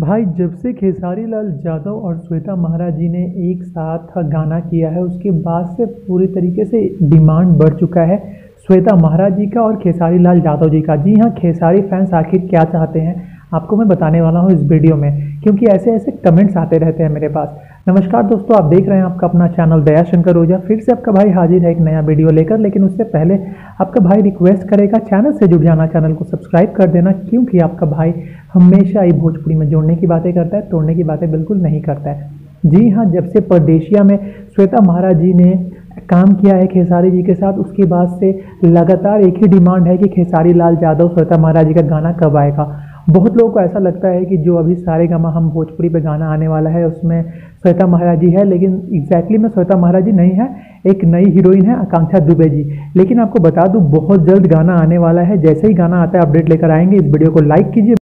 भाई, जब से खेसारी लाल यादव और श्वेता महाराज जी ने एक साथ गाना किया है, उसके बाद से पूरी तरीके से डिमांड बढ़ चुका है श्वेता महाराज जी का और खेसारी लाल यादव जी का। जी हाँ खेसारी फैंस आखिर क्या चाहते हैं, आपको मैं बताने वाला हूँ इस वीडियो में, क्योंकि ऐसे ऐसे कमेंट्स आते रहते हैं मेरे पास। नमस्कार दोस्तों, आप देख रहे हैं आपका अपना चैनल दया शंकर ओझा। फिर से आपका भाई हाजिर है एक नया वीडियो लेकर, लेकिन उससे पहले आपका भाई रिक्वेस्ट करेगा, चैनल से जुड़ जाना, चैनल को सब्सक्राइब कर देना, क्योंकि आपका भाई हमेशा ही भोजपुरी में जोड़ने की बातें करता है, तोड़ने की बातें बिल्कुल नहीं करता है। जी हाँ जब से परदेशिया में श्वेता महाराज जी ने काम किया है खेसारी जी के साथ, उसके बाद से लगातार एक ही डिमांड है कि खेसारी लाल यादव श्वेता महाराज जी का गाना कब आएगा। बहुत लोगों को ऐसा लगता है कि जो अभी सारे गामा हम भोजपुरी पे गाना आने वाला है, उसमें श्वेता महाराज जी है, लेकिन एग्जैक्टली में श्वेता महाराज जी नहीं है, एक नई हीरोइन है आकांक्षा दुबे जी। लेकिन आपको बता दूँ, बहुत जल्द गाना आने वाला है, जैसे ही गाना आता है, अपडेट लेकर आएँगे। इस वीडियो को लाइक कीजिए।